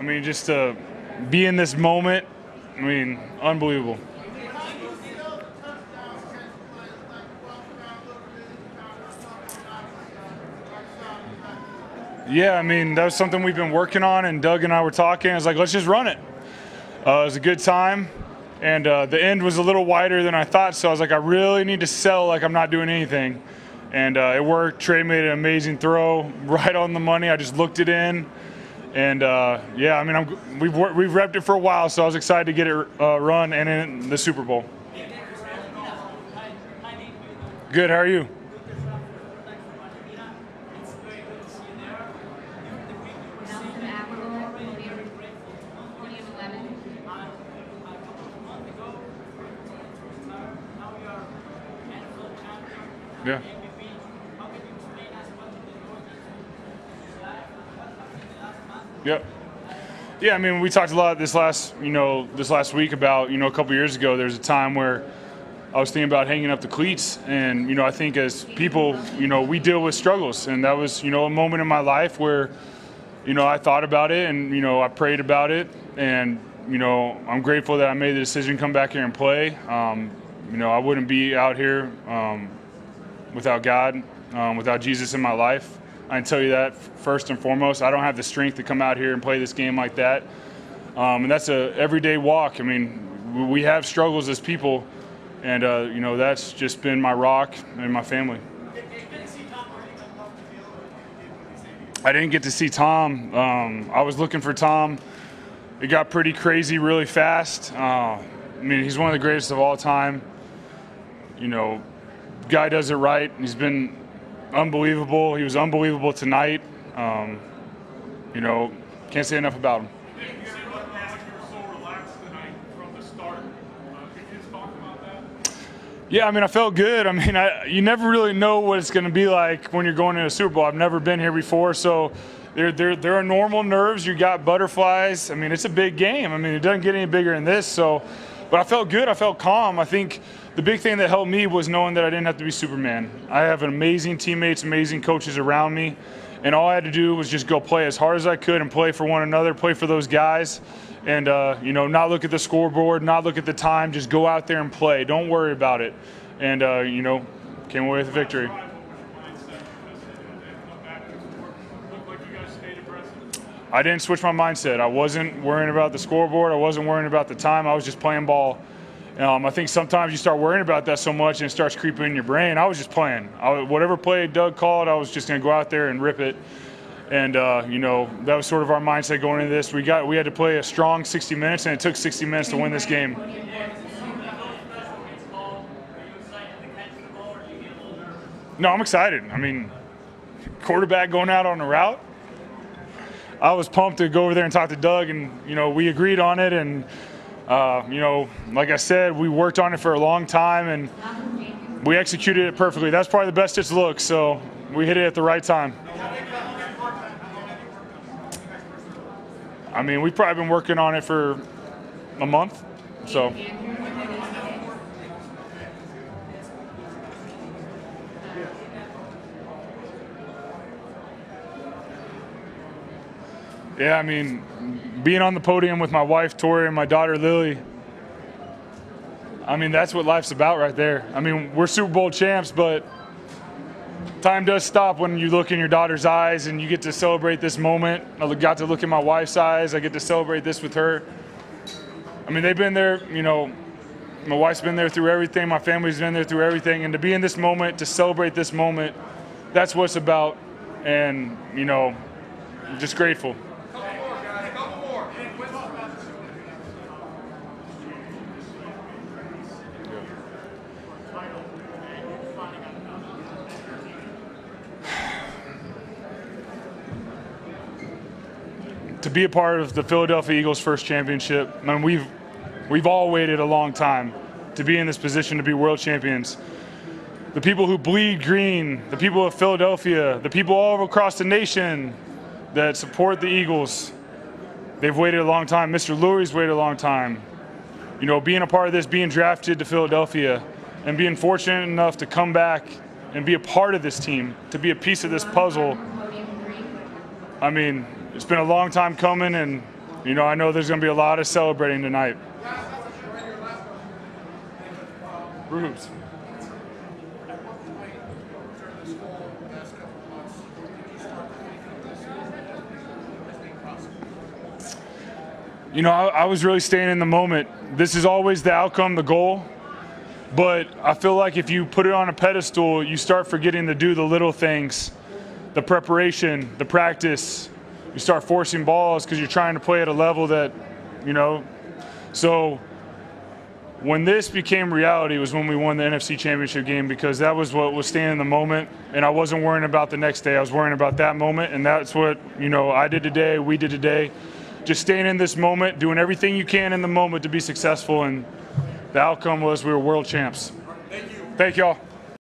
I mean, just to be in this moment, I mean, unbelievable. Yeah, I mean, that was something we've been working on, and Doug and I were talking. I was like, let's just run it. Uh, it was a good time, and uh, the end was a little wider than I thought, so I was like, I really need to sell like I'm not doing anything. And uh, it worked. Trey made an amazing throw right on the money. I just looked it in. And uh, yeah, I mean, I'm, we've we've repped it for a while, so I was excited to get it uh, run and in the Super Bowl. Good. How are you? Nelson Aguilar, podium, podium 11. Yeah. Yep. Yeah, I mean, we talked a lot this last, you know, this last week about, you know, a couple years ago. There's a time where I was thinking about hanging up the cleats, and you know, I think as people, you know, we deal with struggles, and that was, you know, a moment in my life where, you know, I thought about it, and you know, I prayed about it, and you know, I'm grateful that I made the decision to come back here and play. Um, you know, I wouldn't be out here um, without God, um, without Jesus in my life. I can tell you that first and foremost. I don't have the strength to come out here and play this game like that. Um, and that's a everyday walk. I mean, we have struggles as people, and uh, you know that's just been my rock and my family. I didn't get to see Tom. Um, I was looking for Tom. It got pretty crazy really fast. Uh, I mean, he's one of the greatest of all time. You know, guy does it right. He's been unbelievable. He was unbelievable tonight. Um, you know, can't say enough about him. Yeah, I mean, I felt good. I mean, I, you never really know what it's going to be like when you're going to a Super Bowl. I've never been here before, so there, there, there are normal nerves. You got butterflies. I mean, it's a big game. I mean, it doesn't get any bigger than this. So, but I felt good. I felt calm. I think the big thing that helped me was knowing that I didn't have to be Superman. I have amazing teammates, amazing coaches around me, and all I had to do was just go play as hard as I could and play for one another, play for those guys, and uh, you know, not look at the scoreboard, not look at the time. Just go out there and play. Don't worry about it. And uh, you know, came away with a victory. Mindset of this and, and come back and score. Looked like you guys stayed aggressive. I didn't switch my mindset. I wasn't worrying about the scoreboard. I wasn't worrying about the time. I was just playing ball. Um, I think sometimes you start worrying about that so much and it starts creeping in your brain. I was just playing. I, whatever play Doug called, I was just going to go out there and rip it. And uh, you know that was sort of our mindset going into this. We got we had to play a strong 60 minutes, and it took 60 minutes to win this game. No, I'm excited. I mean, quarterback going out on a route. I was pumped to go over there and talk to Doug, and you know we agreed on it, and uh, you know, like I said, we worked on it for a long time, and we executed it perfectly. That's probably the best it's looked. So we hit it at the right time. I mean, we've probably been working on it for a month, so. Yeah, I mean, being on the podium with my wife Tori and my daughter Lily. I mean, that's what life's about right there. I mean, we're Super Bowl champs, but time does stop when you look in your daughter's eyes and you get to celebrate this moment. I got to look in my wife's eyes. I get to celebrate this with her. I mean, they've been there, you know, my wife's been there through everything, my family's been there through everything, and to be in this moment, to celebrate this moment, that's what it's about. And, you know, I'm just grateful. Couple more, guys. Couple more. To be a part of the Philadelphia Eagles' first championship. I mean, we've we've all waited a long time to be in this position to be world champions. The people who bleed green, the people of Philadelphia, the people all across the nation that support the Eagles, they've waited a long time. Mr. Lurie's waited a long time. You know, being a part of this, being drafted to Philadelphia, and being fortunate enough to come back and be a part of this team, to be a piece of this puzzle. I mean, it's been a long time coming, and you know, I know there's going to be a lot of celebrating tonight. Rubes. You know, I, I was really staying in the moment. This is always the outcome, the goal. But I feel like if you put it on a pedestal, you start forgetting to do the little things the preparation, the practice. You start forcing balls because you're trying to play at a level that, you know. So when this became reality was when we won the NFC Championship game because that was what was staying in the moment, and I wasn't worrying about the next day. I was worrying about that moment, and that's what you know I did today. We did today. Just staying in this moment, doing everything you can in the moment to be successful, and the outcome was we were world champs. Thank you. Thank y'all.